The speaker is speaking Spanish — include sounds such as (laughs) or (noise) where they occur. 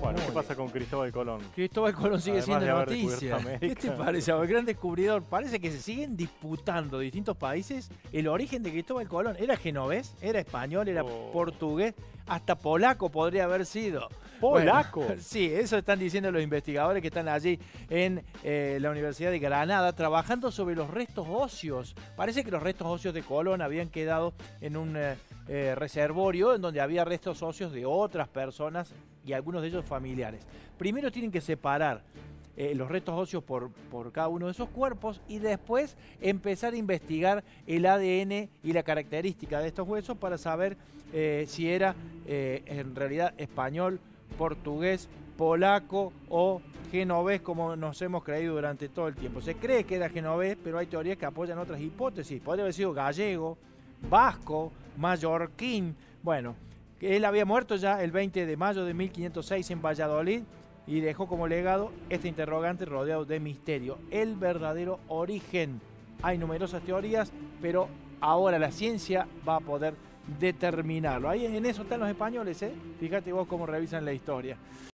Bueno, Muy ¿qué pasa con Cristóbal Colón? Cristóbal Colón sigue Además de siendo noticia. ¿Qué te parece? El gran descubridor. Parece que se siguen disputando distintos países el origen de Cristóbal Colón. ¿Era genovés? ¿Era español? ¿Era Oh. portugués? Hasta polaco podría haber sido. ¿Polaco? Bueno, (laughs) sí, eso están diciendo los investigadores que están allí en eh, la Universidad de Granada trabajando sobre los restos óseos. Parece que los restos óseos de Colón habían quedado en un eh, eh, reservorio en donde había restos óseos de otras personas y algunos de ellos familiares. Primero tienen que separar eh, los restos óseos por, por cada uno de esos cuerpos y después empezar a investigar el ADN y la característica de estos huesos para saber eh, si era eh, en realidad español, portugués, polaco o genovés como nos hemos creído durante todo el tiempo. Se cree que era genovés, pero hay teorías que apoyan otras hipótesis. Podría haber sido gallego, vasco, mallorquín. Bueno, él había muerto ya el 20 de mayo de 1506 en Valladolid y dejó como legado este interrogante rodeado de misterio, el verdadero origen. Hay numerosas teorías, pero ahora la ciencia va a poder determinarlo. Ahí en eso están los españoles, ¿eh? Fíjate vos cómo revisan la historia.